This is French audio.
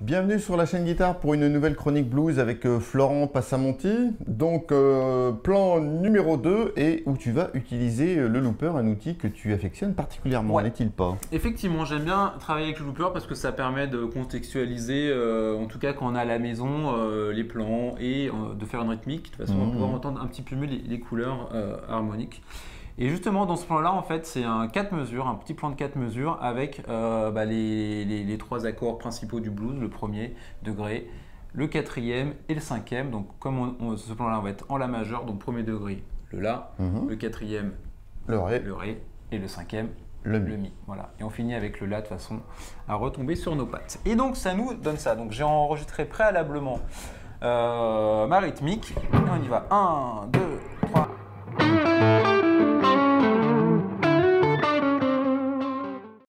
Bienvenue sur la chaîne Guitare pour une nouvelle chronique blues avec euh, Florent Passamonti. Donc, euh, plan numéro 2 et où tu vas utiliser euh, le looper, un outil que tu affectionnes particulièrement, Ouais. n'est-il pas? Effectivement, j'aime bien travailler avec le looper parce que ça permet de contextualiser, euh, en tout cas quand on a à la maison, euh, les plans et de faire une rythmique. De toute façon, on va Mhm. pouvoir entendre un petit peu mieux les, les couleurs harmoniques. Et justement, dans ce plan-là, en fait, c'est un 4 mesures, un petit plan de 4 mesures avec euh, bah, les, les- les trois accords principaux du blues, le premier degré, le quatrième et le cinquième. Donc, comme on- on- ce plan-là, on va être en la majeur, donc premier degré, le la, Mhm. le quatrième, Le ré, le ré, et le cinquième, le mi. Voilà. Et on finit avec le la de façon à retomber sur nos pattes. Et donc ça nous donne ça. Donc j'ai enregistré préalablement euh, ma rythmique. Et on y va. 1, 2,